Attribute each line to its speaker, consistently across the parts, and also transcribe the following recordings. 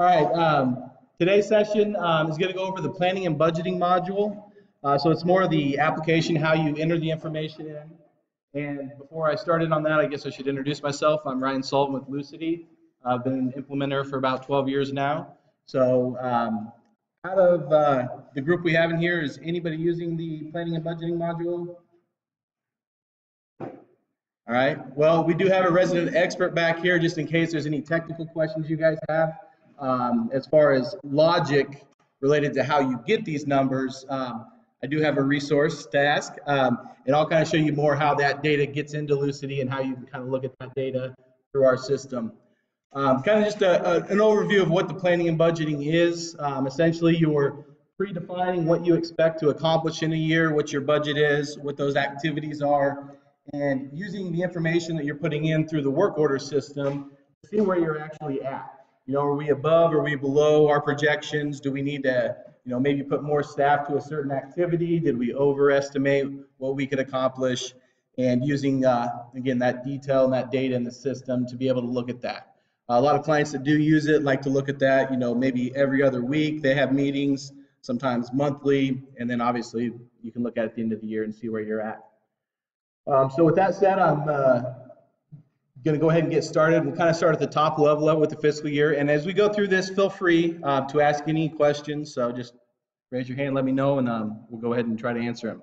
Speaker 1: All right, um, today's session um, is going to go over the planning and budgeting module. Uh, so it's more of the application, how you enter the information in. And before I started on that, I guess I should introduce myself. I'm Ryan Sullivan with Lucity. I've been an implementer for about 12 years now. So um, out of uh, the group we have in here, is anybody using the planning and budgeting module? All right. Well, we do have a resident expert back here just in case there's any technical questions you guys have. Um, as far as logic related to how you get these numbers, um, I do have a resource to ask, um, and I'll kind of show you more how that data gets into Lucity and how you can kind of look at that data through our system. Um, kind of just a, a, an overview of what the planning and budgeting is. Um, essentially, you're predefining what you expect to accomplish in a year, what your budget is, what those activities are, and using the information that you're putting in through the work order system to see where you're actually at. You know, are we above, are we below our projections? Do we need to, you know, maybe put more staff to a certain activity? Did we overestimate what we could accomplish? And using, uh, again, that detail and that data in the system to be able to look at that. A lot of clients that do use it like to look at that, you know, maybe every other week they have meetings, sometimes monthly, and then obviously you can look at, at the end of the year and see where you're at. Um, so with that said, I'm uh, going to go ahead and get started. We'll kind of start at the top level with the fiscal year. And as we go through this, feel free uh, to ask any questions. So just raise your hand, let me know, and um, we'll go ahead and try to answer them.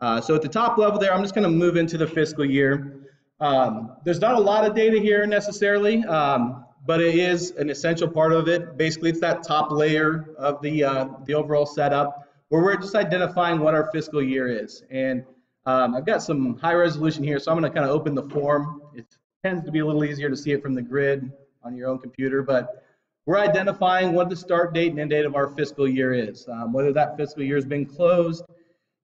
Speaker 1: Uh, so at the top level there, I'm just going to move into the fiscal year. Um, there's not a lot of data here necessarily, um, but it is an essential part of it. Basically, it's that top layer of the, uh, the overall setup where we're just identifying what our fiscal year is. And um, I've got some high resolution here, so I'm going to kind of open the form. Tends to be a little easier to see it from the grid on your own computer, but we're identifying what the start date and end date of our fiscal year is, um, whether that fiscal year has been closed,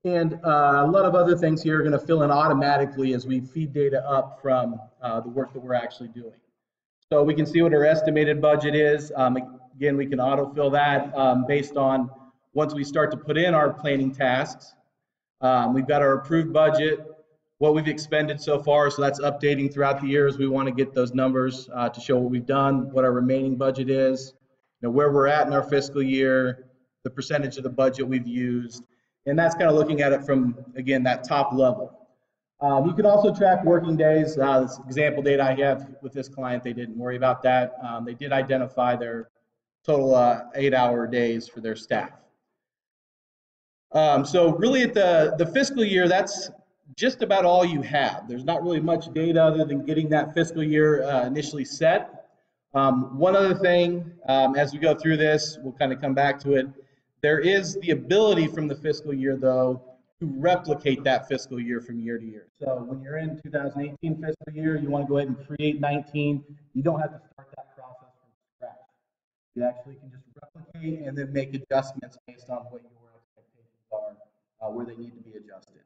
Speaker 1: and uh, a lot of other things here are going to fill in automatically as we feed data up from uh, the work that we're actually doing. So we can see what our estimated budget is. Um, again, we can autofill that um, based on once we start to put in our planning tasks. Um, we've got our approved budget, what we've expended so far, so that's updating throughout the year as we want to get those numbers uh, to show what we've done, what our remaining budget is, you know, where we're at in our fiscal year, the percentage of the budget we've used, and that's kind of looking at it from, again, that top level. Um, you can also track working days. Uh, this example data I have with this client, they didn't worry about that. Um, they did identify their total uh, eight-hour days for their staff. Um, so really at the, the fiscal year, that's just about all you have. There's not really much data other than getting that fiscal year uh, initially set. Um, one other thing, um, as we go through this, we'll kind of come back to it. There is the ability from the fiscal year, though, to replicate that fiscal year from year to year. So when you're in 2018 fiscal year, you want to go ahead and create 19. You don't have to start that process from scratch. You actually can just replicate and then make adjustments based on what your expectations are, uh, where they need to be adjusted.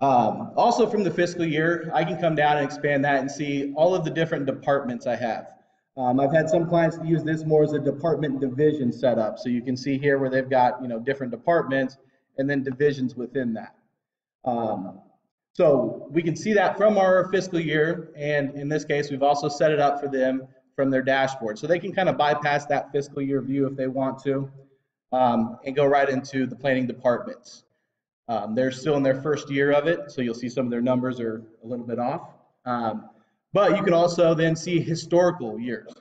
Speaker 1: Um, also from the fiscal year, I can come down and expand that and see all of the different departments I have. Um, I've had some clients use this more as a department division setup. So you can see here where they've got you know different departments and then divisions within that. Um, so we can see that from our fiscal year, and in this case, we've also set it up for them from their dashboard. So they can kind of bypass that fiscal year view if they want to um, and go right into the planning departments. Um, they're still in their first year of it, so you'll see some of their numbers are a little bit off. Um, but you can also then see historical years.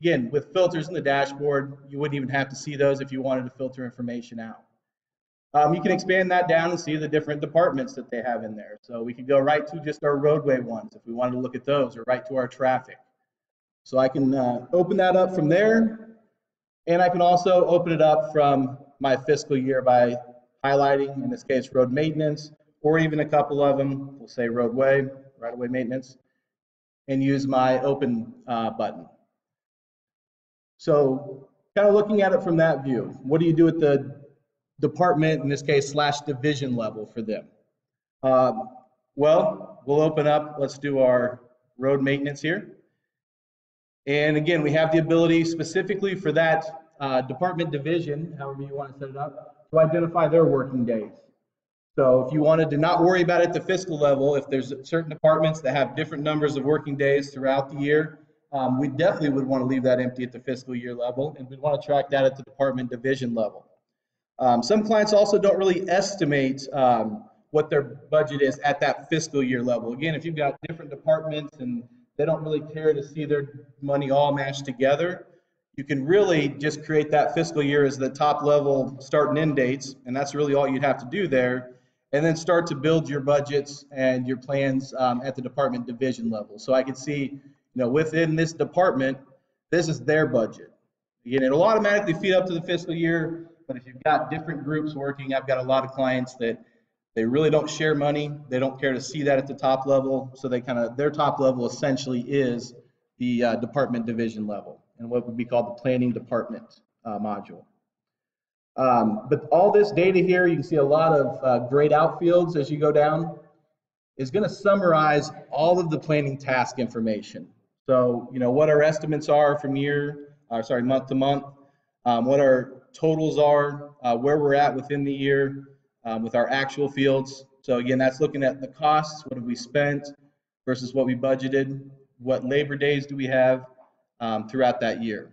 Speaker 1: Again, with filters in the dashboard, you wouldn't even have to see those if you wanted to filter information out. Um, you can expand that down and see the different departments that they have in there. So we could go right to just our roadway ones if we wanted to look at those, or right to our traffic. So I can uh, open that up from there and I can also open it up from my fiscal year by highlighting, in this case, road maintenance, or even a couple of them, we'll say roadway, right-of-way maintenance, and use my open uh, button. So kind of looking at it from that view, what do you do at the department, in this case, slash division level for them? Um, well, we'll open up, let's do our road maintenance here. And again, we have the ability specifically for that uh, department division, however you want to set it up, to identify their working days. So if you wanted to not worry about it at the fiscal level, if there's certain departments that have different numbers of working days throughout the year, um, we definitely would want to leave that empty at the fiscal year level, and we'd want to track that at the department division level. Um, some clients also don't really estimate um, what their budget is at that fiscal year level. Again, if you've got different departments and they don't really care to see their money all matched together, you can really just create that fiscal year as the top level start and end dates, and that's really all you'd have to do there. And then start to build your budgets and your plans um, at the department division level. So I could see, you know, within this department, this is their budget. Again, it'll automatically feed up to the fiscal year, but if you've got different groups working, I've got a lot of clients that they really don't share money. They don't care to see that at the top level. So they kind of, their top level essentially is the uh, department division level and what would be called the planning department uh, module. Um, but all this data here, you can see a lot of uh, grayed out fields as you go down, is going to summarize all of the planning task information. So, you know, what our estimates are from year, or sorry, month to month, um, what our totals are, uh, where we're at within the year um, with our actual fields. So again, that's looking at the costs, what have we spent versus what we budgeted, what labor days do we have, um, throughout that year.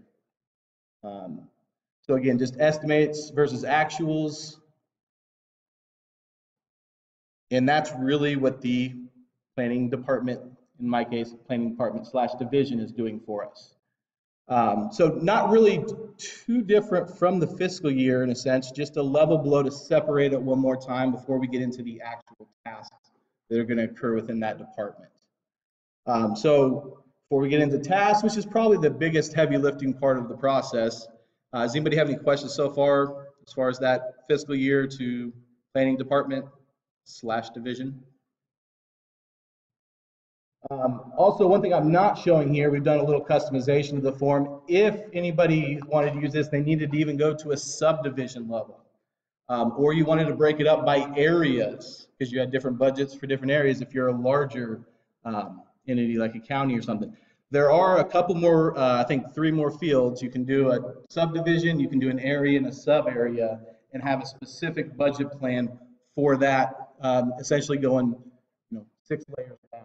Speaker 1: Um, so again, just estimates versus actuals. And that's really what the planning department, in my case, planning department slash division is doing for us. Um, so not really too different from the fiscal year in a sense, just a level below to separate it one more time before we get into the actual tasks that are going to occur within that department. Um, so before we get into tasks, which is probably the biggest heavy lifting part of the process. Uh, does anybody have any questions so far as far as that fiscal year to planning department slash division? Um, also, one thing I'm not showing here, we've done a little customization of the form. If anybody wanted to use this, they needed to even go to a subdivision level. Um, or you wanted to break it up by areas because you had different budgets for different areas if you're a larger um, entity like a county or something. There are a couple more, uh, I think three more fields. You can do a subdivision, you can do an area and a sub area and have a specific budget plan for that, um, essentially going you know, six layers down.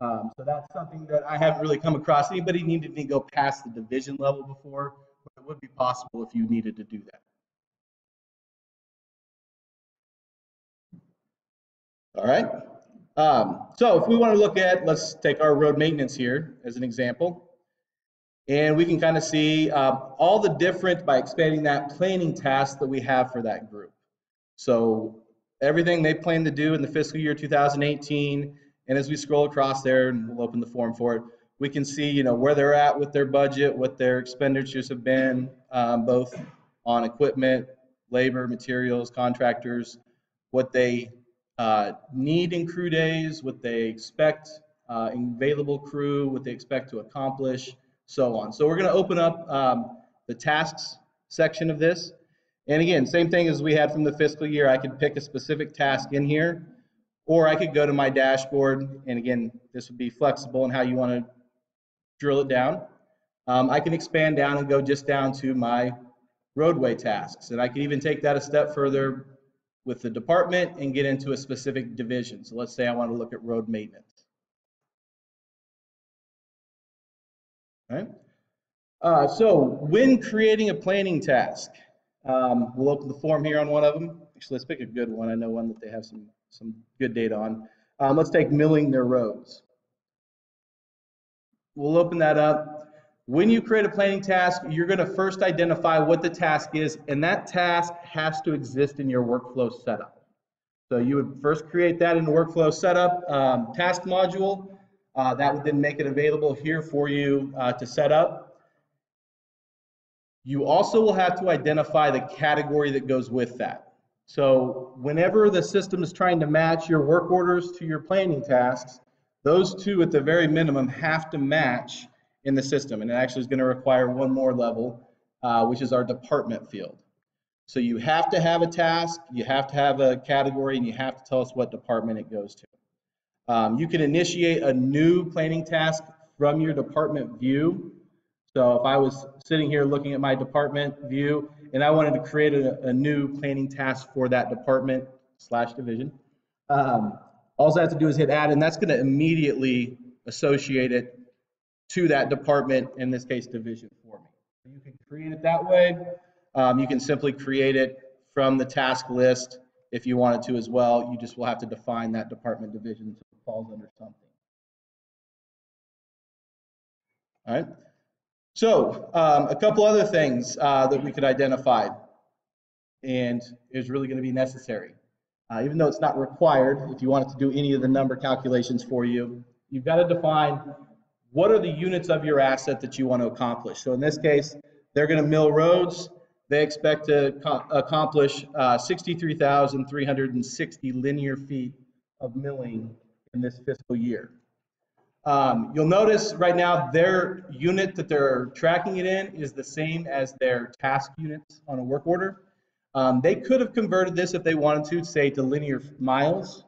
Speaker 1: Um, so that's something that I haven't really come across. Anybody needed to go past the division level before, but it would be possible if you needed to do that. All right. Um, so if we want to look at, let's take our road maintenance here as an example. And we can kind of see uh, all the different, by expanding that, planning tasks that we have for that group. So everything they plan to do in the fiscal year 2018, and as we scroll across there, and we'll open the form for it, we can see, you know, where they're at with their budget, what their expenditures have been, um, both on equipment, labor, materials, contractors, what they uh, need in crew days, what they expect uh, available crew, what they expect to accomplish, so on. So we're going to open up um, the tasks section of this. And again, same thing as we had from the fiscal year, I could pick a specific task in here, or I could go to my dashboard, and again, this would be flexible in how you want to drill it down. Um, I can expand down and go just down to my roadway tasks. And I can even take that a step further with the department and get into a specific division. So let's say I want to look at road maintenance. All right. Uh, so when creating a planning task, um, we'll open the form here on one of them. Actually, let's pick a good one. I know one that they have some, some good data on. Um, let's take milling their roads. We'll open that up. When you create a planning task, you're going to first identify what the task is, and that task has to exist in your workflow setup. So you would first create that in the workflow setup um, task module. Uh, that would then make it available here for you uh, to set up. You also will have to identify the category that goes with that. So whenever the system is trying to match your work orders to your planning tasks, those two at the very minimum have to match in the system. And it actually is going to require one more level, uh, which is our department field. So you have to have a task, you have to have a category, and you have to tell us what department it goes to. Um, you can initiate a new planning task from your department view. So if I was sitting here looking at my department view and I wanted to create a, a new planning task for that department slash division, um, all I have to do is hit add, and that's going to immediately associate it to that department, in this case, division for me. You can create it that way. Um, you can simply create it from the task list if you wanted to as well. You just will have to define that department division so it falls under something. All right. So um, a couple other things uh, that we could identify and is really going to be necessary. Uh, even though it's not required, if you wanted to do any of the number calculations for you, you've got to define what are the units of your asset that you want to accomplish. So in this case, they're going to mill roads. They expect to accomplish uh, 63,360 linear feet of milling in this fiscal year. Um, you'll notice right now their unit that they're tracking it in is the same as their task units on a work order. Um, they could have converted this if they wanted to, say to linear miles,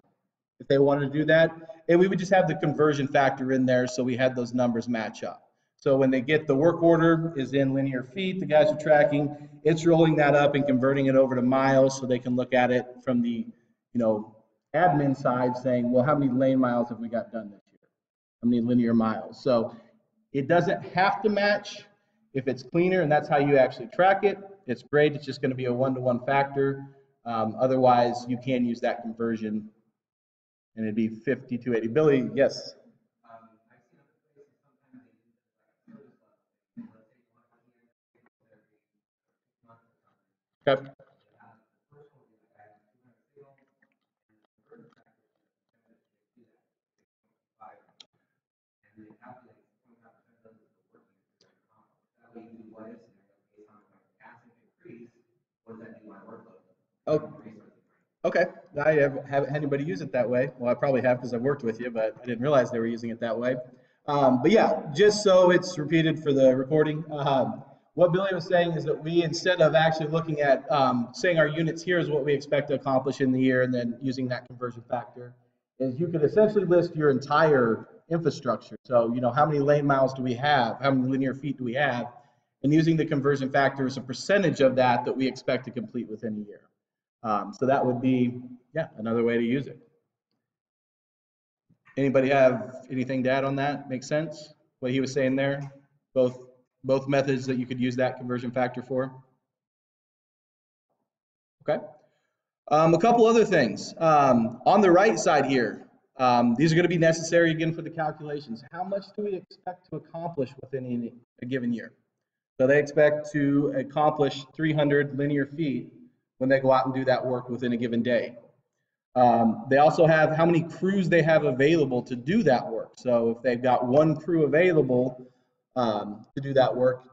Speaker 1: if they wanted to do that. We would just have the conversion factor in there so we had those numbers match up. So when they get the work order is in linear feet, the guys are tracking, it's rolling that up and converting it over to miles so they can look at it from the, you know, admin side saying, well, how many lane miles have we got done this year? How many linear miles? So it doesn't have to match if it's cleaner and that's how you actually track it. It's great. It's just going to be a one-to-one factor. Um, otherwise, you can use that conversion and it'd be 50 to 80. Billy, yes. Okay. Oh, okay. I haven't had anybody use it that way. Well, I probably have because I've worked with you, but I didn't realize they were using it that way. Um, but yeah, just so it's repeated for the recording, um, what Billy was saying is that we, instead of actually looking at um, saying our units here is what we expect to accomplish in the year and then using that conversion factor, is you could essentially list your entire infrastructure. So, you know, how many lane miles do we have? How many linear feet do we have? And using the conversion factor as a percentage of that that we expect to complete within a year. Um, so that would be, yeah, another way to use it. Anybody have anything to add on that? Make sense? What he was saying there? Both both methods that you could use that conversion factor for. Okay. Um, a couple other things. Um, on the right side here, um, these are going to be necessary again for the calculations. How much do we expect to accomplish within a given year? So they expect to accomplish 300 linear feet when they go out and do that work within a given day. Um, they also have how many crews they have available to do that work. So if they've got one crew available, um, to do that work.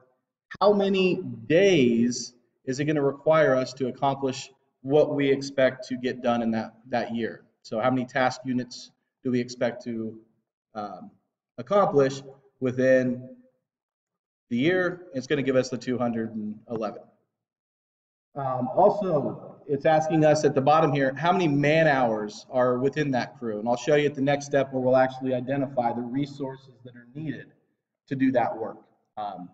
Speaker 1: How many days is it going to require us to accomplish what we expect to get done in that, that year? So how many task units do we expect to um, accomplish within the year? It's going to give us the 211. Um, also, it's asking us at the bottom here, how many man hours are within that crew? And I'll show you at the next step where we'll actually identify the resources that are needed to do that work. Um,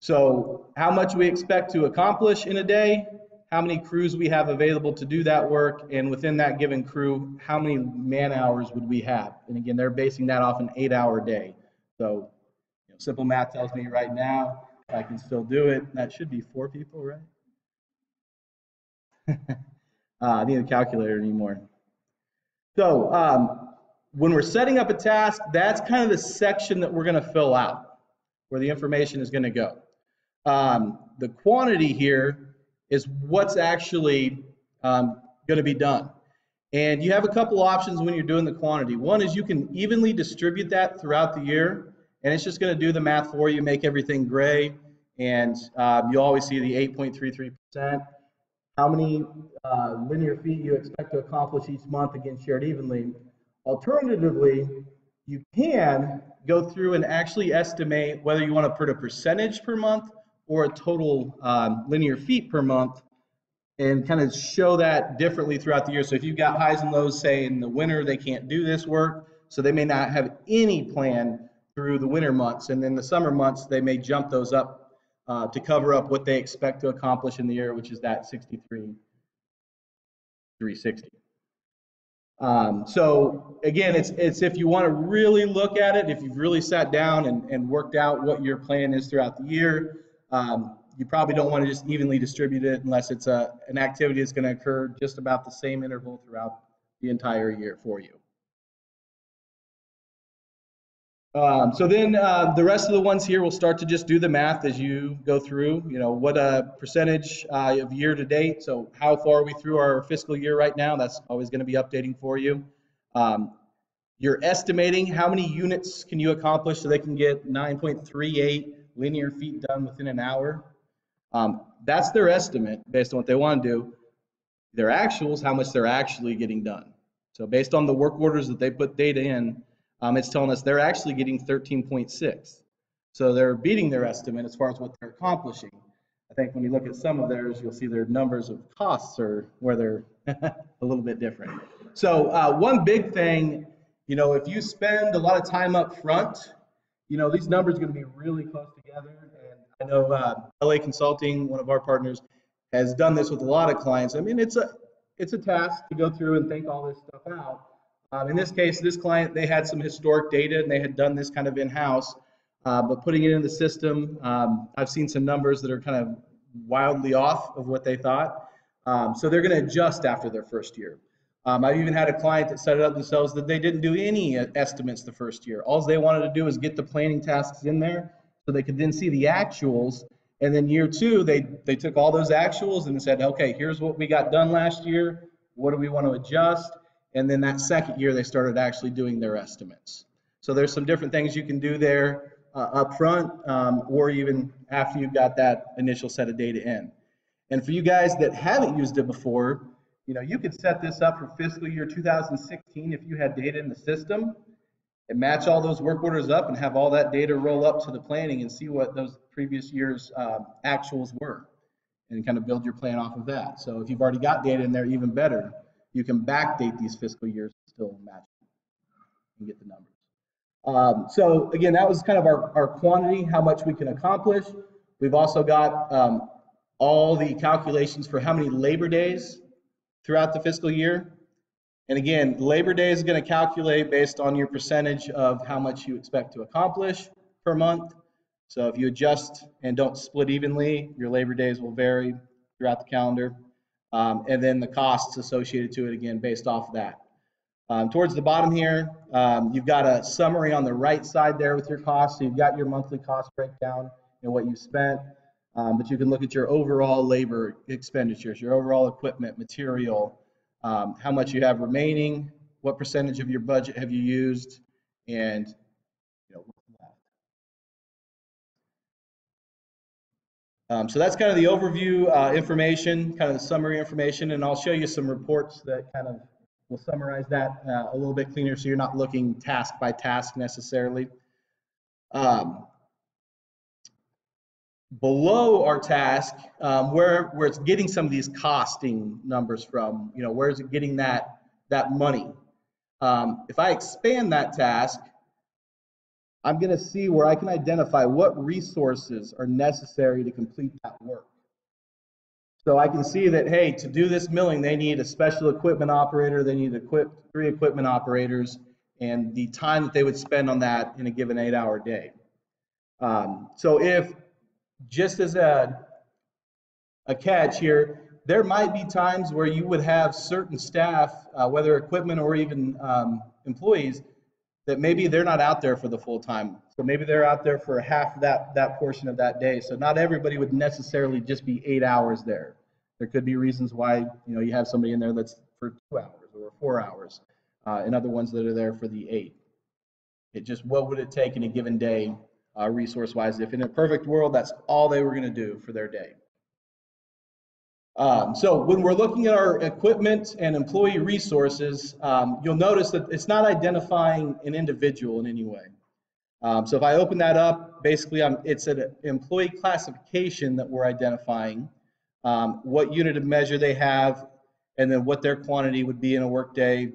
Speaker 1: so how much we expect to accomplish in a day, how many crews we have available to do that work, and within that given crew, how many man hours would we have? And again, they're basing that off an eight hour day. So you know, simple math tells me right now, I can still do it. That should be four people, right? Uh, I need a calculator anymore. So um, when we're setting up a task, that's kind of the section that we're going to fill out, where the information is going to go. Um, the quantity here is what's actually um, going to be done. And you have a couple options when you're doing the quantity. One is you can evenly distribute that throughout the year, and it's just going to do the math for you, make everything gray, and um, you always see the 8.33%. How many uh, linear feet you expect to accomplish each month, again, shared evenly. Alternatively, you can go through and actually estimate whether you want to put a percentage per month or a total um, linear feet per month and kind of show that differently throughout the year. So if you've got highs and lows, say in the winter, they can't do this work, so they may not have any plan through the winter months. And then the summer months, they may jump those up uh, to cover up what they expect to accomplish in the year, which is that 63, 360. Um, so again, it's, it's if you want to really look at it, if you've really sat down and, and worked out what your plan is throughout the year, um, you probably don't want to just evenly distribute it unless it's a, an activity that's going to occur just about the same interval throughout the entire year for you. Um, so then uh, the rest of the ones here will start to just do the math as you go through, you know, what a percentage uh, of year to date. So how far are we through our fiscal year right now? That's always going to be updating for you. Um, you're estimating how many units can you accomplish so they can get 9.38 linear feet done within an hour. Um, that's their estimate based on what they want to do. Their actuals, how much they're actually getting done. So based on the work orders that they put data in, um, it's telling us they're actually getting 13.6. So they're beating their estimate as far as what they're accomplishing. I think when you look at some of theirs, you'll see their numbers of costs are where they're a little bit different. So uh, one big thing, you know, if you spend a lot of time up front, you know, these numbers are going to be really close together. And I know uh, LA Consulting, one of our partners, has done this with a lot of clients. I mean, it's a it's a task to go through and think all this stuff out. Um, in this case, this client, they had some historic data and they had done this kind of in-house, uh, but putting it in the system, um, I've seen some numbers that are kind of wildly off of what they thought. Um, so they're going to adjust after their first year. Um, I've even had a client that set it up themselves that they didn't do any estimates the first year. All they wanted to do was get the planning tasks in there so they could then see the actuals. And then year two, they, they took all those actuals and said, okay, here's what we got done last year. What do we want to adjust? And then that second year, they started actually doing their estimates. So there's some different things you can do there uh, up front um, or even after you've got that initial set of data in. And for you guys that haven't used it before, you know, you could set this up for fiscal year 2016 if you had data in the system and match all those work orders up and have all that data roll up to the planning and see what those previous year's um, actuals were and kind of build your plan off of that. So if you've already got data in there, even better you can backdate these fiscal years and still match and get the numbers. Um, so again, that was kind of our, our quantity, how much we can accomplish. We've also got um, all the calculations for how many labor days throughout the fiscal year. And again, labor day is going to calculate based on your percentage of how much you expect to accomplish per month. So if you adjust and don't split evenly, your labor days will vary throughout the calendar um, and then the costs associated to it again based off of that. Um, towards the bottom here, um, you've got a summary on the right side there with your costs. So you've got your monthly cost breakdown and what you spent, um, but you can look at your overall labor expenditures, your overall equipment, material, um, how much you have remaining, what percentage of your budget have you used, and Um, so that's kind of the overview uh, information, kind of the summary information, and I'll show you some reports that kind of will summarize that uh, a little bit cleaner so you're not looking task by task necessarily. Um, below our task, um, where, where it's getting some of these costing numbers from, you know, where is it getting that, that money? Um, if I expand that task, I'm going to see where I can identify what resources are necessary to complete that work. So I can see that, hey, to do this milling, they need a special equipment operator, they need equip, three equipment operators, and the time that they would spend on that in a given eight hour day. Um, so if, just as a, a catch here, there might be times where you would have certain staff, uh, whether equipment or even um, employees, that maybe they're not out there for the full time. So maybe they're out there for half that that portion of that day. So not everybody would necessarily just be eight hours there. There could be reasons why you know you have somebody in there that's for two hours or four hours, uh, and other ones that are there for the eight. It just what would it take in a given day, uh, resource wise? If in a perfect world, that's all they were going to do for their day. Um, so when we're looking at our equipment and employee resources, um, you'll notice that it's not identifying an individual in any way. Um, so if I open that up, basically I'm, it's an employee classification that we're identifying, um, what unit of measure they have, and then what their quantity would be in a workday,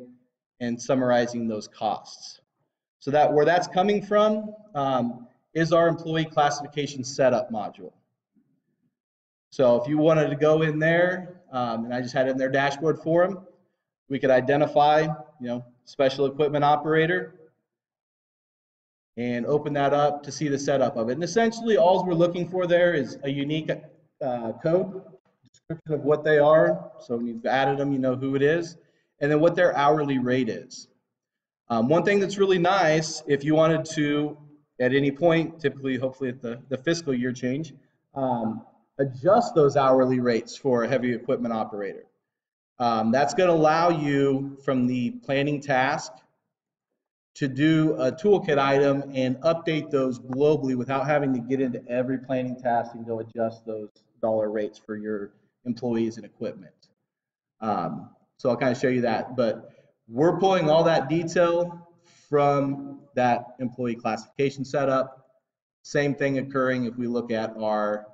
Speaker 1: and summarizing those costs. So that where that's coming from um, is our employee classification setup module. So if you wanted to go in there, um, and I just had it in their dashboard for them, we could identify you know, special equipment operator, and open that up to see the setup of it. And essentially, all we're looking for there is a unique uh, code, description of what they are. So when you've added them, you know who it is, and then what their hourly rate is. Um, one thing that's really nice, if you wanted to, at any point, typically, hopefully at the, the fiscal year change, um, adjust those hourly rates for a heavy equipment operator. Um, that's going to allow you from the planning task to do a toolkit item and update those globally without having to get into every planning task and go adjust those dollar rates for your employees and equipment. Um, so I'll kind of show you that, but we're pulling all that detail from that employee classification setup. Same thing occurring if we look at our,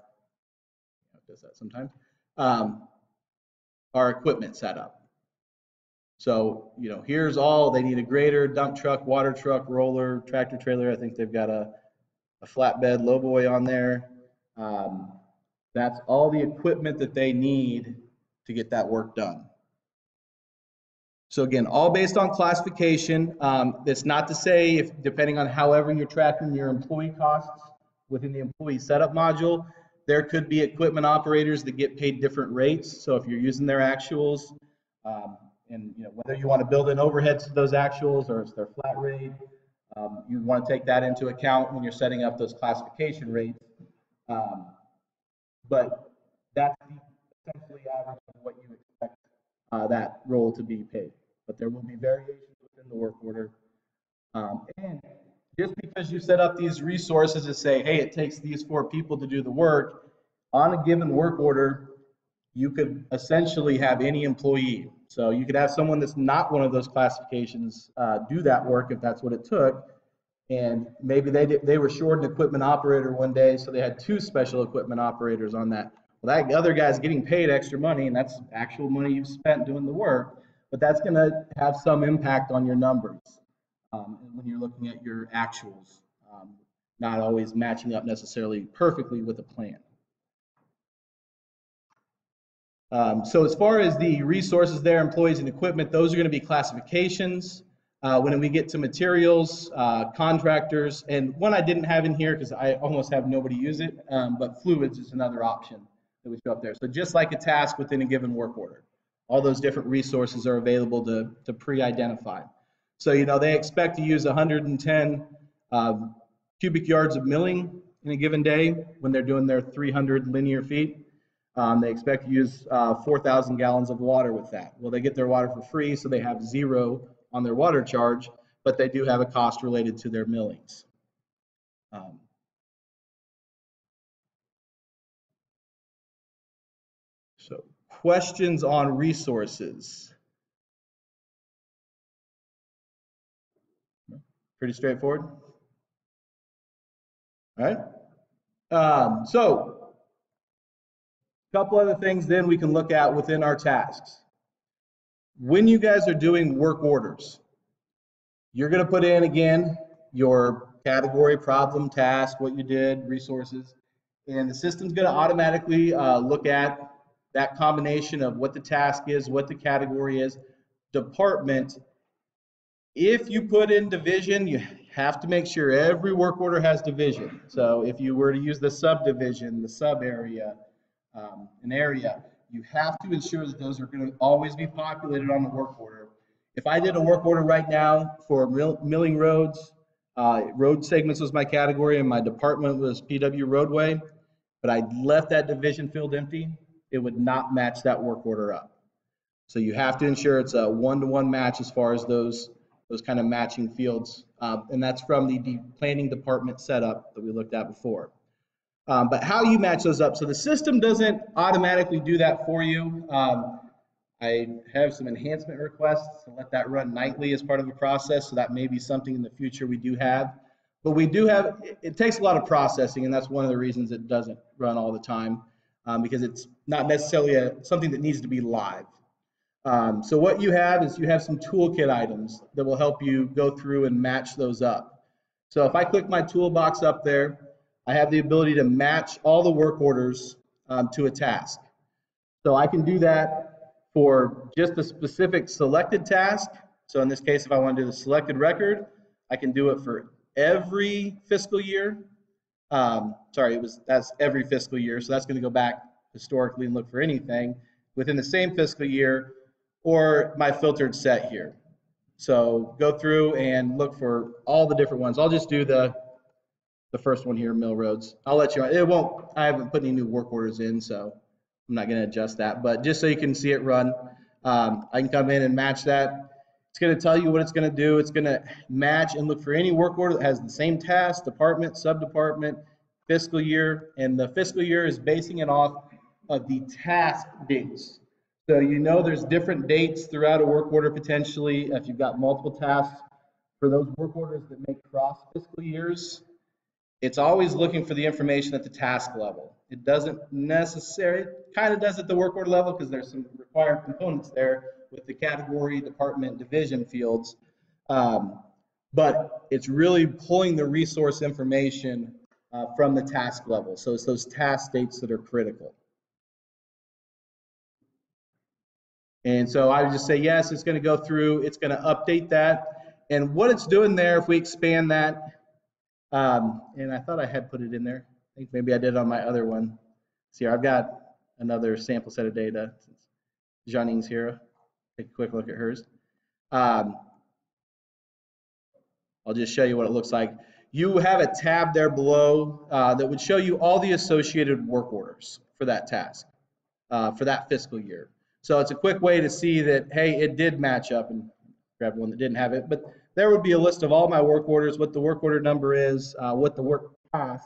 Speaker 1: does that sometimes, um, our equipment setup. So, you know, here's all, they need a grader, dump truck, water truck, roller, tractor trailer. I think they've got a, a flatbed lowboy on there. Um, that's all the equipment that they need to get that work done. So again, all based on classification. Um, that's not to say if depending on however you're tracking your employee costs within the employee setup module, there could be equipment operators that get paid different rates. So if you're using their actuals, um, and you know whether you want to build in overheads to those actuals or it's their flat rate, um, you want to take that into account when you're setting up those classification rates. Um, but that's essentially average of what you expect uh, that role to be paid. But there will be variations within the work order. Um, and just because you set up these resources to say, hey, it takes these four people to do the work, on a given work order, you could essentially have any employee. So you could have someone that's not one of those classifications uh, do that work if that's what it took. And maybe they did, they were short an equipment operator one day, so they had two special equipment operators on that. Well, that other guy's getting paid extra money, and that's actual money you've spent doing the work, but that's going to have some impact on your numbers um, when you're looking at your actuals, um, not always matching up necessarily perfectly with a plan. Um, so as far as the resources there, employees and equipment, those are going to be classifications. Uh, when we get to materials, uh, contractors, and one I didn't have in here because I almost have nobody use it, um, but fluids is another option that we show up there. So just like a task within a given work order, all those different resources are available to, to pre-identify. So, you know, they expect to use 110 um, cubic yards of milling in a given day when they're doing their 300 linear feet. Um, they expect to use uh, 4,000 gallons of water with that. Well, they get their water for free, so they have zero on their water charge, but they do have a cost related to their millings. Um, so questions on resources? Pretty straightforward. All right. Um, so a couple other things then we can look at within our tasks. When you guys are doing work orders, you're going to put in again your category, problem, task, what you did, resources, and the system's going to automatically uh, look at that combination of what the task is, what the category is, department. If you put in division, you have to make sure every work order has division. So if you were to use the subdivision, the sub area, um, an area, you have to ensure that those are going to always be populated on the work order. If I did a work order right now for milling roads, uh, road segments was my category and my department was PW roadway, but I left that division field empty, it would not match that work order up. So you have to ensure it's a one-to-one -one match as far as those those kind of matching fields, uh, and that's from the planning department setup that we looked at before. Um, but how you match those up. So the system doesn't automatically do that for you. Um, I have some enhancement requests to let that run nightly as part of the process. So that may be something in the future we do have. But we do have, it, it takes a lot of processing and that's one of the reasons it doesn't run all the time um, because it's not necessarily a, something that needs to be live. Um, so what you have is you have some toolkit items that will help you go through and match those up. So if I click my toolbox up there, I have the ability to match all the work orders um, to a task. So I can do that for just a specific selected task, So in this case, if I want to do the selected record, I can do it for every fiscal year. Um, sorry, it was that's every fiscal year. So that's going to go back historically and look for anything within the same fiscal year or my filtered set here. So go through and look for all the different ones. I'll just do the the first one here, Mill Roads. I'll let you. It won't. I haven't put any new work orders in, so I'm not going to adjust that. But just so you can see it run, um, I can come in and match that. It's going to tell you what it's going to do. It's going to match and look for any work order that has the same task, department, sub-department, fiscal year, and the fiscal year is basing it off of the task dates. So you know there's different dates throughout a work order potentially. If you've got multiple tasks for those work orders that make cross fiscal years, it's always looking for the information at the task level. It doesn't necessarily, kind of does at the work order level because there's some required components there, with the category, department, division fields. Um, but it's really pulling the resource information uh, from the task level. So it's those task states that are critical. And so I would just say, yes, it's going to go through, it's going to update that. And what it's doing there, if we expand that, um, and I thought I had put it in there. I think maybe I did on my other one. See, I've got another sample set of data. Janine's here. Take a quick look at hers. Um, I'll just show you what it looks like. You have a tab there below uh, that would show you all the associated work orders for that task, uh, for that fiscal year. So it's a quick way to see that, hey, it did match up and grab one that didn't have it. But there would be a list of all my work orders, what the work order number is, uh, what the work task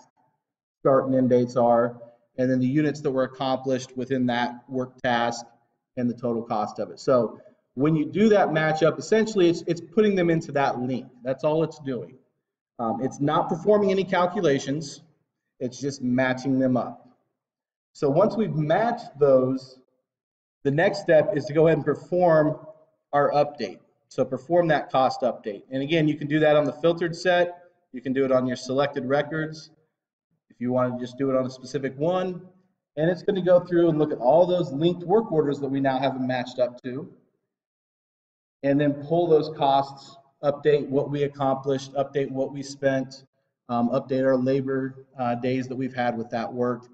Speaker 1: start and end dates are, and then the units that were accomplished within that work task, and the total cost of it. So when you do that matchup, essentially it's, it's putting them into that link. That's all it's doing. Um, it's not performing any calculations. It's just matching them up. So once we've matched those, the next step is to go ahead and perform our update. So perform that cost update. And again, you can do that on the filtered set. You can do it on your selected records. If you want to just do it on a specific one, and it's going to go through and look at all those linked work orders that we now have matched up to, and then pull those costs, update what we accomplished, update what we spent, um, update our labor uh, days that we've had with that work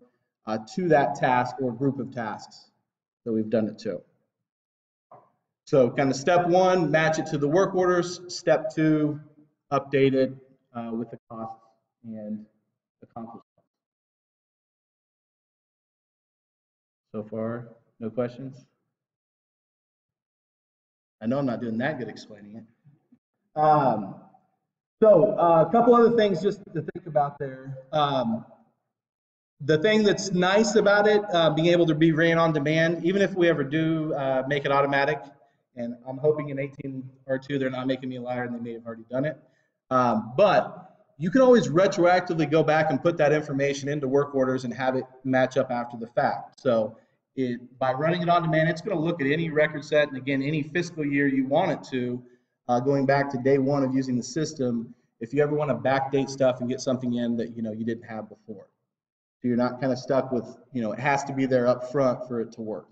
Speaker 1: uh, to that task or group of tasks that we've done it to. So kind of step one, match it to the work orders. Step two, update it uh, with the costs and the accomplishments. So far, no questions? I know I'm not doing that good explaining it. Um, so uh, a couple other things just to think about there. Um, the thing that's nice about it, uh, being able to be ran on demand, even if we ever do uh, make it automatic, and I'm hoping in 18 or 2 they're not making me a liar and they may have already done it. Um, but you can always retroactively go back and put that information into work orders and have it match up after the fact. So it, by running it on demand, it's going to look at any record set and again, any fiscal year you want it to, uh, going back to day one of using the system. If you ever want to backdate stuff and get something in that you know you didn't have before, so you're not kind of stuck with you know it has to be there up front for it to work.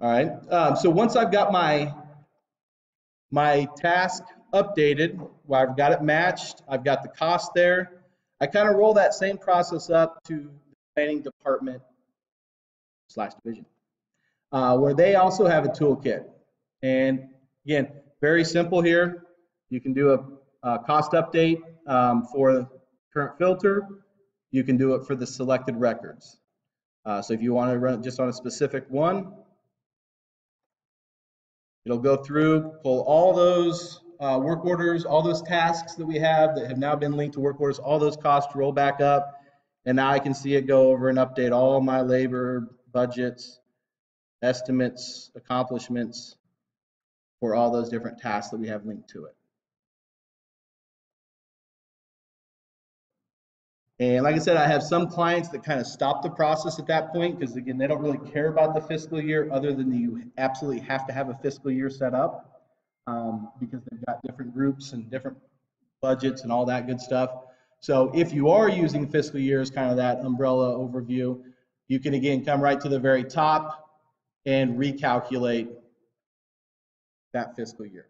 Speaker 1: All right. Um, so once I've got my my task updated, where I've got it matched, I've got the cost there. I kind of roll that same process up to the planning department slash division, uh, where they also have a toolkit. And again, very simple here. You can do a, a cost update um, for the current filter. You can do it for the selected records. Uh, so if you want to run it just on a specific one, it'll go through, pull all those uh, work orders, all those tasks that we have that have now been linked to work orders, all those costs roll back up. And now I can see it go over and update all my labor, budgets, estimates, accomplishments for all those different tasks that we have linked to it. And like I said, I have some clients that kind of stop the process at that point because again, they don't really care about the fiscal year other than you absolutely have to have a fiscal year set up um, because they've got different groups and different budgets and all that good stuff. So if you are using fiscal year as kind of that umbrella overview, you can again come right to the very top and recalculate that fiscal year.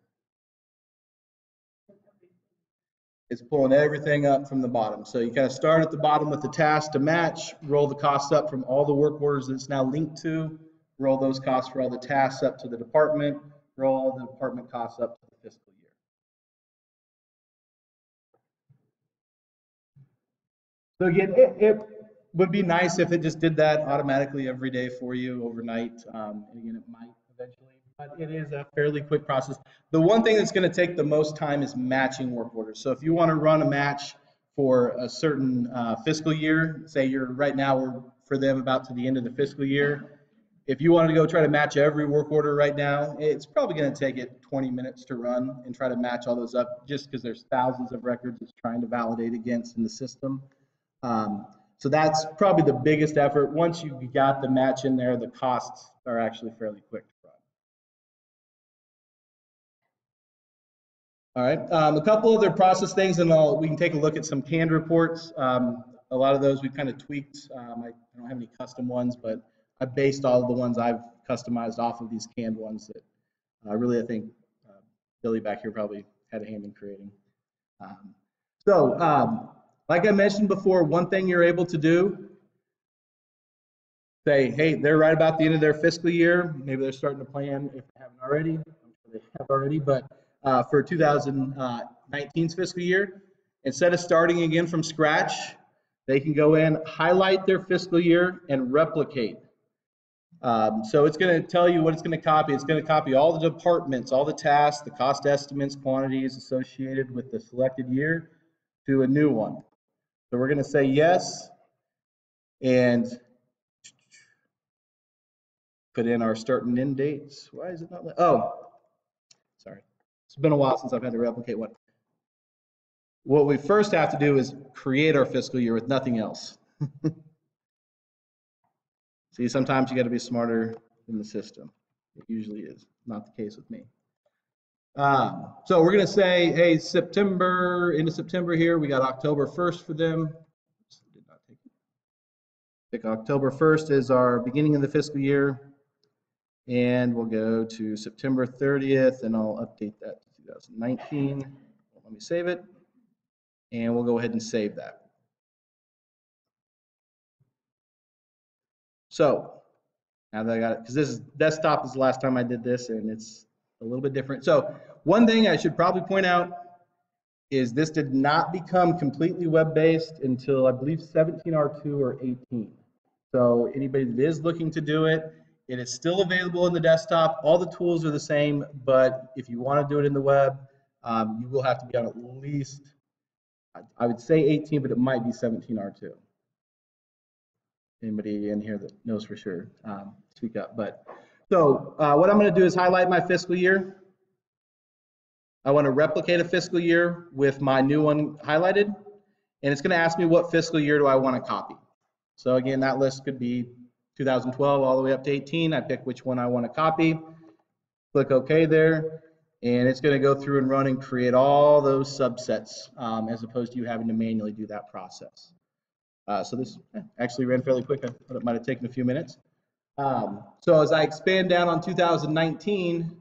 Speaker 1: It's pulling everything up from the bottom. So you kind of start at the bottom with the task to match, roll the costs up from all the work orders that it's now linked to, roll those costs for all the tasks up to the department, roll all the department costs up to the fiscal year. So again, it, it would be nice if it just did that automatically every day for you overnight. Um, and again, it might eventually, but it is a fairly quick process. The one thing that's going to take the most time is matching work orders. So if you want to run a match for a certain uh, fiscal year, say you're right now we're for them about to the end of the fiscal year. If you wanted to go try to match every work order right now, it's probably going to take it 20 minutes to run and try to match all those up just because there's thousands of records it's trying to validate against in the system. Um, so that's probably the biggest effort. Once you got the match in there, the costs are actually fairly quick All right, um, a couple other process things, and I'll, we can take a look at some canned reports. Um, a lot of those we've kind of tweaked. Um, I, I, don't have any custom ones, but I based all of the ones I've customized off of these canned ones that uh, really I think uh, Billy back here probably had a hand in creating. Um, so um, like I mentioned before, one thing you're able to do, say, hey, they're right about the end of their fiscal year. Maybe they're starting to plan if they haven't already. I'm sure they have already, but uh, for 2019's fiscal year, instead of starting again from scratch, they can go in, highlight their fiscal year, and replicate. Um, so it's going to tell you what it's going to copy. It's going to copy all the departments, all the tasks, the cost estimates, quantities associated with the selected year to a new one. So we're going to say yes and put in our start and end dates. Why is it not? Oh. It's been a while since I've had to replicate one. What we first have to do is create our fiscal year with nothing else. See, sometimes you got to be smarter than the system. It usually is not the case with me. Um, so we're going to say, hey, September, into September here, we got October 1st for them. Pick October 1st as our beginning of the fiscal year. And we'll go to September 30th, and I'll update that to 2019. Let me save it. And we'll go ahead and save that. So now that I got it, because this is desktop is the last time I did this, and it's a little bit different. So one thing I should probably point out is this did not become completely web-based until I believe 17R2 or 18. So anybody that is looking to do it, it is still available in the desktop. All the tools are the same, but if you want to do it in the web, um, you will have to be on at least, I would say 18, but it might be 17R2. Anybody in here that knows for sure, um, speak up. But so uh, what I'm going to do is highlight my fiscal year. I want to replicate a fiscal year with my new one highlighted, and it's going to ask me what fiscal year do I want to copy. So again, that list could be 2012 all the way up to 18. I pick which one I want to copy, click OK there, and it's going to go through and run and create all those subsets um, as opposed to you having to manually do that process. Uh, so this actually ran fairly quick. I thought it might have taken a few minutes. Um, so as I expand down on 2019,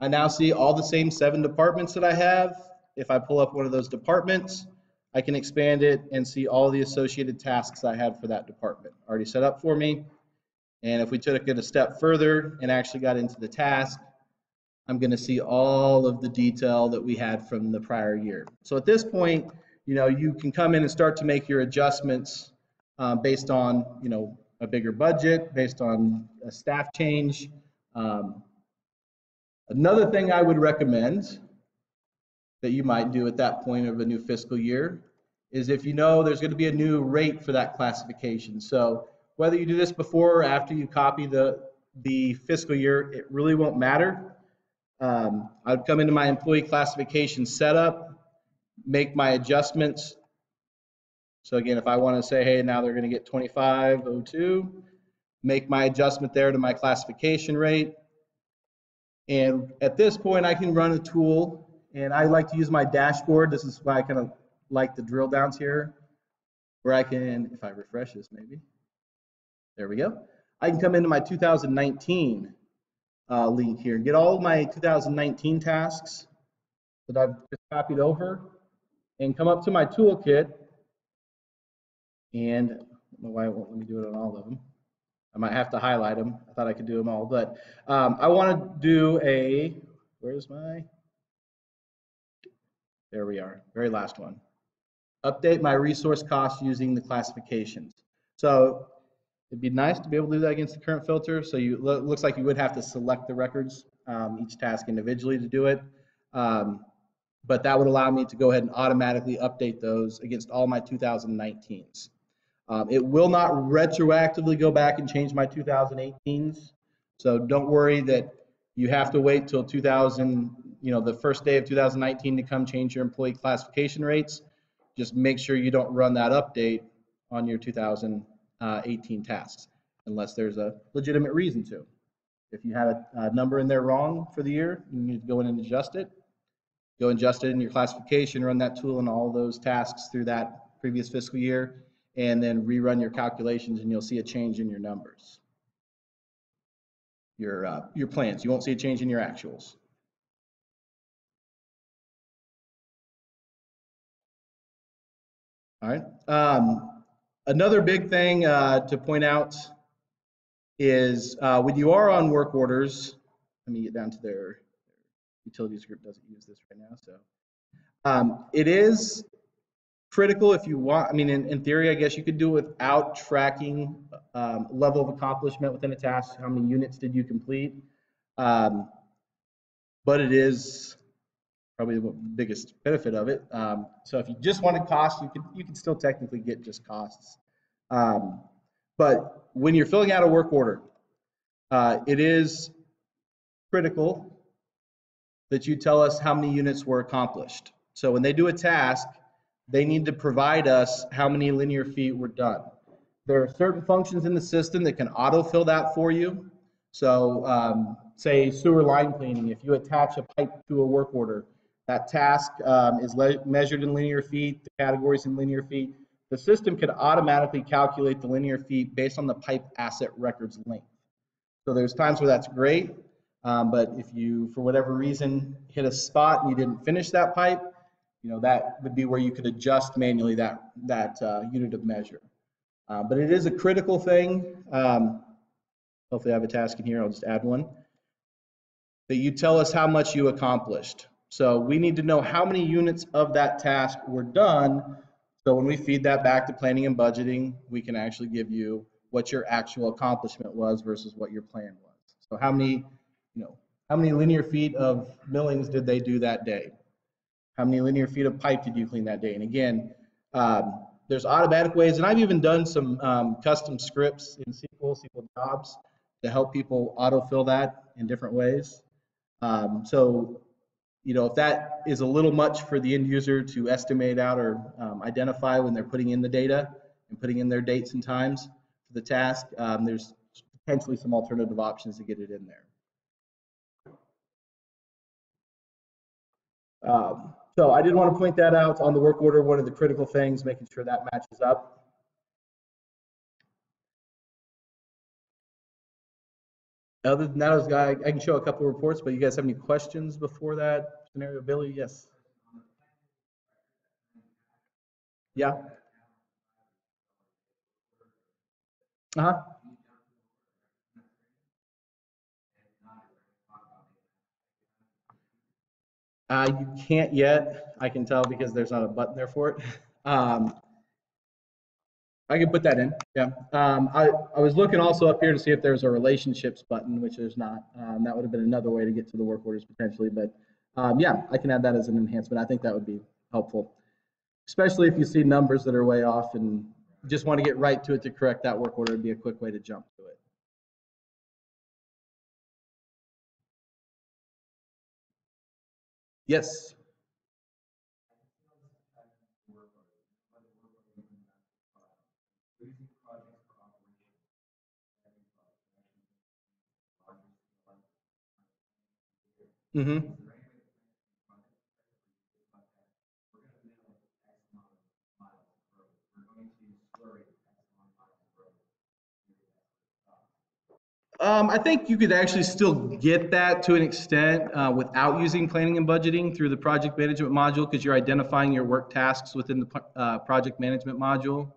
Speaker 1: I now see all the same seven departments that I have. If I pull up one of those departments, I can expand it and see all the associated tasks I have for that department already set up for me. And if we took it a step further and actually got into the task, I'm going to see all of the detail that we had from the prior year. So at this point, you know, you can come in and start to make your adjustments uh, based on, you know, a bigger budget based on a staff change. Um, another thing I would recommend that you might do at that point of a new fiscal year is if you know there's going to be a new rate for that classification. So whether you do this before or after you copy the, the fiscal year, it really won't matter. Um, I'd come into my employee classification setup, make my adjustments so again, if I want to say, hey, now they're going to get 2502, make my adjustment there to my classification rate. And at this point, I can run a tool, and I like to use my dashboard. This is why I kind of like the drill downs here, where I can, if I refresh this maybe, there we go. I can come into my 2019 uh, link here. Get all of my 2019 tasks that I've just copied over and come up to my toolkit. And I don't know why it won't let me do it on all of them. I might have to highlight them. I thought I could do them all, but um, I want to do a, where's my, there we are, very last one. Update my resource costs using the classifications. So it'd be nice to be able to do that against the current filter. So you lo- looks like you would have to select the records, um, each task individually to do it. Um, but that would allow me to go ahead and automatically update those against all my 2019s. Um, it will not retroactively go back and change my 2018s. So don't worry that you have to wait till 2000, you know, the first day of 2019 to come change your employee classification rates. Just make sure you don't run that update on your 2018 tasks unless there's a legitimate reason to. If you have a, a number in there wrong for the year, you need to go in and adjust it. Go adjust it in your classification, run that tool and all those tasks through that previous fiscal year, and then rerun your calculations and you'll see a change in your numbers. Your, uh, your plans. You won't see a change in your actuals. All right. Um, another big thing uh, to point out is uh, when you are on work orders, let me get down to their utilities group doesn't use this right now. So um, it is critical if you want, I mean, in, in theory, I guess you could do it without tracking um, level of accomplishment within a task. How many units did you complete? Um, but it is probably the biggest benefit of it. Um, so if you just wanted cost, you could you can still technically get just costs. Um, but when you're filling out a work order, uh, it is critical that you tell us how many units were accomplished. So when they do a task, they need to provide us how many linear feet were done. There are certain functions in the system that can autofill that for you. So um, say sewer line cleaning, if you attach a pipe to a work order, that task um, is measured in linear feet, the categories in linear feet. The system could automatically calculate the linear feet based on the pipe asset records length. So there's times where that's great, um, but if you, for whatever reason, hit a spot and you didn't finish that pipe, you know that would be where you could adjust manually that that uh, unit of measure. Uh, but it is a critical thing. Um, hopefully, I have a task in here. I'll just add one. That you tell us how much you accomplished. So we need to know how many units of that task were done. So when we feed that back to planning and budgeting, we can actually give you what your actual accomplishment was versus what your plan was. So how many, you know, how many linear feet of millings did they do that day? How many linear feet of pipe did you clean that day? And again, um, there's automatic ways, and I've even done some um, custom scripts in SQL, SQL jobs to help people autofill that in different ways. Um, so you know, if that is a little much for the end user to estimate out or um, identify when they're putting in the data and putting in their dates and times for the task, um, there's potentially some alternative options to get it in there. Um, so I did want to point that out on the work order, one of the critical things, making sure that matches up. Other than that, I, was, I, I can show a couple of reports, but you guys have any questions before that scenario? Billy, yes. Yeah. Uh-huh. Uh, you can't yet. I can tell because there's not a button there for it. Um, I can put that in. Yeah. Um, I, I was looking also up here to see if there's a relationships button, which there's not. Um, that would have been another way to get to the work orders potentially. But um, yeah, I can add that as an enhancement. I think that would be helpful, especially if you see numbers that are way off and just want to get right to it to correct that work order. It'd be a quick way to jump to it. Yes. Mm-hmm. Um, I think you could actually still get that to an extent uh, without using planning and budgeting through the project management module because you're identifying your work tasks within the uh, project management module.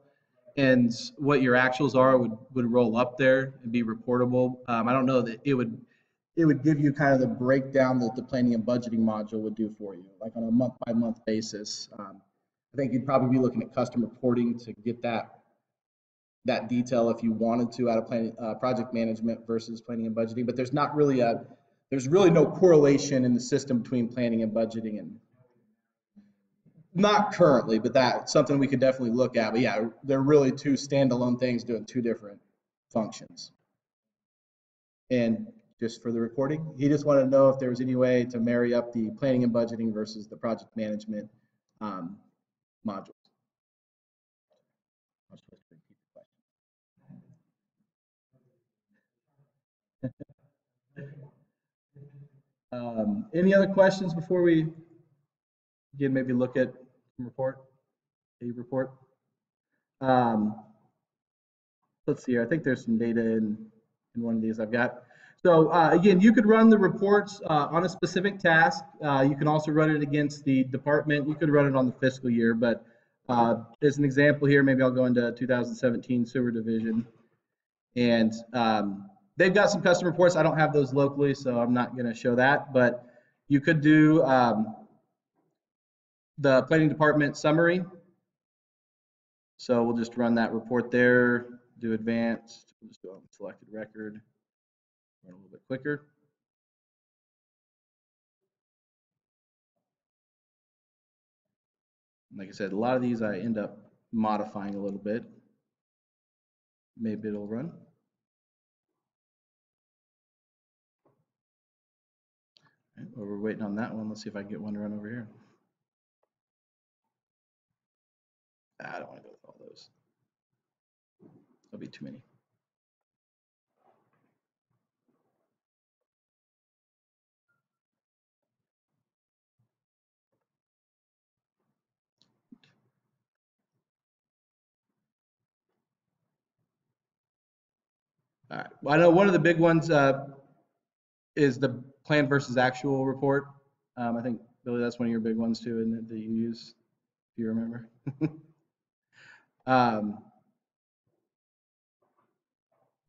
Speaker 1: And what your actuals are would, would roll up there and be reportable. Um, I don't know that it would it would give you kind of the breakdown that the planning and budgeting module would do for you, like on a month by month basis. Um, I think you'd probably be looking at custom reporting to get that that detail if you wanted to out of uh, project management versus planning and budgeting, but there's not really a, there's really no correlation in the system between planning and budgeting and not currently, but that's something we could definitely look at. But yeah, they're really two standalone things doing two different functions. And just for the recording, he just wanted to know if there was any way to marry up the planning and budgeting versus the project management um, modules. Um, any other questions before we again maybe look at report, a report? Um, let's see here. I think there's some data in, in one of these I've got. So uh, again, you could run the reports uh, on a specific task. Uh, you can also run it against the department. You could run it on the fiscal year, but uh, as an example here, maybe I'll go into 2017 sewer division. And um, they've got some custom reports. I don't have those locally, so I'm not going to show that. But you could do um, the planning department summary. So we'll just run that report there, do advanced, we'll just do on selected record, run a little bit quicker. Like I said, a lot of these I end up modifying a little bit. Maybe it'll run. Right, well, we're waiting on that one. Let's see if I can get one to run over here. Ah, I don't want to go with all those. That'll be too many. Well, I know one of the big ones uh, is the plan versus actual report. Um, I think Billy, that's one of your big ones too, and that, you use, if you remember. um,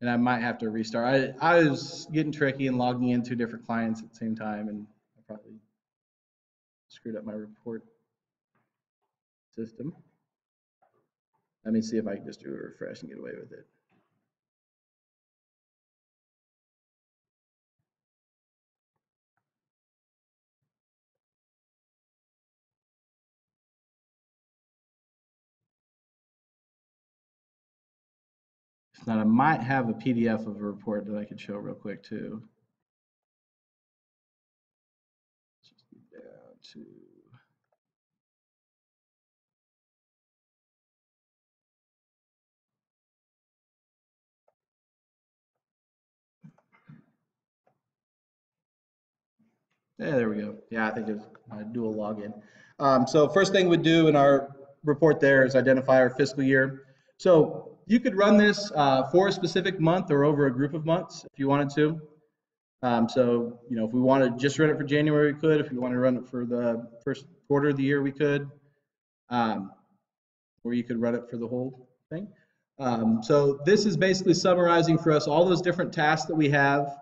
Speaker 1: and I might have to restart. I I was getting tricky and logging in two different clients at the same time, and I probably screwed up my report system. Let me see if I can just do a refresh and get away with it. Now I might have a PDF of a report that I could show real quick too. Yeah, there we go. Yeah, I think it's a dual login. Um, so first thing we do in our report there is identify our fiscal year. So you could run this uh, for a specific month or over a group of months if you wanted to. Um, so, you know, if we want to just run it for January, we could. If we want to run it for the first quarter of the year, we could. Um, or you could run it for the whole thing. Um, so this is basically summarizing for us all those different tasks that we have,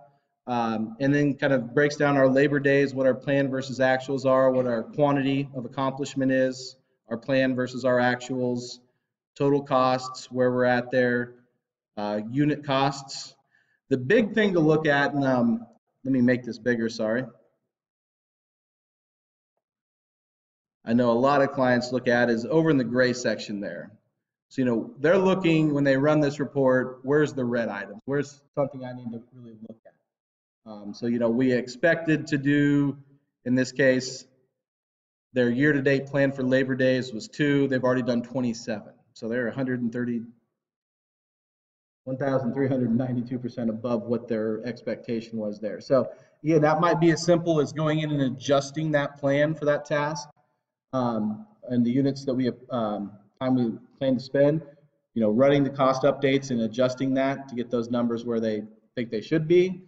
Speaker 1: um, and then kind of breaks down our labor days, what our plan versus actuals are, what our quantity of accomplishment is, our plan versus our actuals, total costs, where we're at there, uh, unit costs. The big thing to look at, and um, let me make this bigger, sorry. I know a lot of clients look at is over in the gray section there. So, you know, they're looking when they run this report, where's the red items? Where's something I need to really look at? Um, so, you know, we expected to do, in this case, their year-to-date plan for Labor Days was two. They've already done 27. So they're 130, 1,392% above what their expectation was there. So yeah, that might be as simple as going in and adjusting that plan for that task um, and the units that we have um, time we plan to spend. You know, running the cost updates and adjusting that to get those numbers where they think they should be.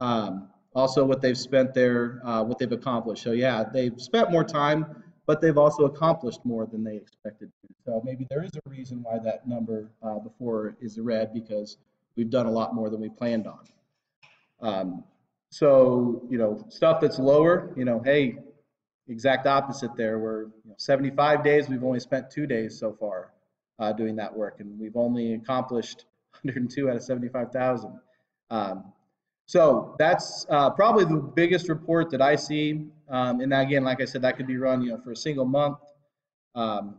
Speaker 1: Um, also, what they've spent there, uh, what they've accomplished. So yeah, they've spent more time, but they've also accomplished more than they expected to. So maybe there is a reason why that number uh, before is red because we've done a lot more than we planned on. Um, so you know, stuff that's lower, you know, hey, exact opposite there. We're you know, 75 days. We've only spent two days so far uh, doing that work, and we've only accomplished 102 out of 75,000. Um, so that's uh, probably the biggest report that I see. Um, and again, like I said, that could be run, you know, for a single month. Um,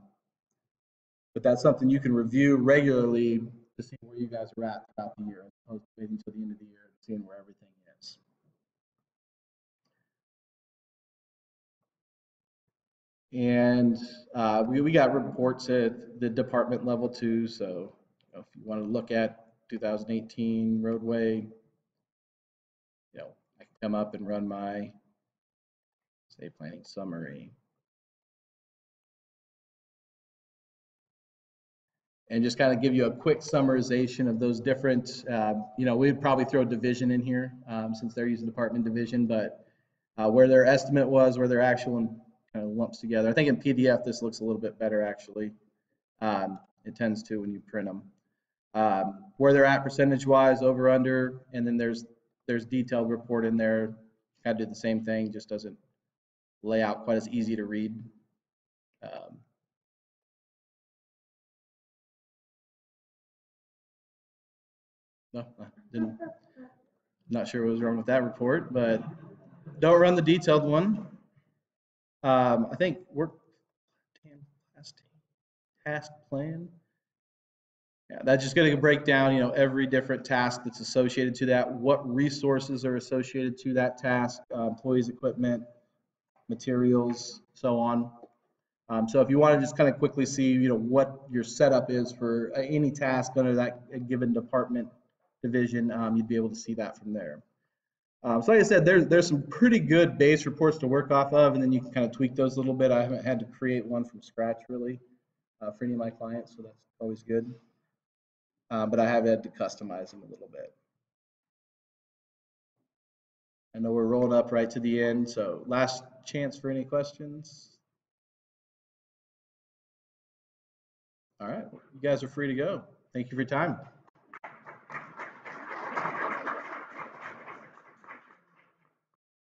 Speaker 1: but that's something you can review regularly to see where you guys are at throughout the year, as opposed to waiting until the end of the year and seeing where everything is. And uh, we, we got reports at the department level too. So you know, if you want to look at 2018 roadway, come up and run my say planning summary. And just kind of give you a quick summarization of those different, uh, you know, we'd probably throw division in here um, since they're using department division, but uh, where their estimate was, where their actual kind of lumps together. I think in PDF this looks a little bit better actually. Um, it tends to when you print them. Um, where they're at percentage wise, over under, and then there's there's detailed report in there. Kind of did the same thing, just doesn't lay out quite as easy to read. Um, no, didn't. Not sure what was wrong with that report, but don't run the detailed one. Um, I think work task plan. Yeah, that's just going to break down, you know, every different task that's associated to that, what resources are associated to that task, uh, employees, equipment, materials, so on. Um, so if you want to just kind of quickly see, you know, what your setup is for uh, any task under that given department division, um, you'd be able to see that from there. Um, so like I said, there's there's some pretty good base reports to work off of, and then you can kind of tweak those a little bit. I haven't had to create one from scratch really uh, for any of my clients, so that's always good. Uh, but I have had to customize them a little bit. I know we're rolling up right to the end, so last chance for any questions. All right, you guys are free to go. Thank you for your time.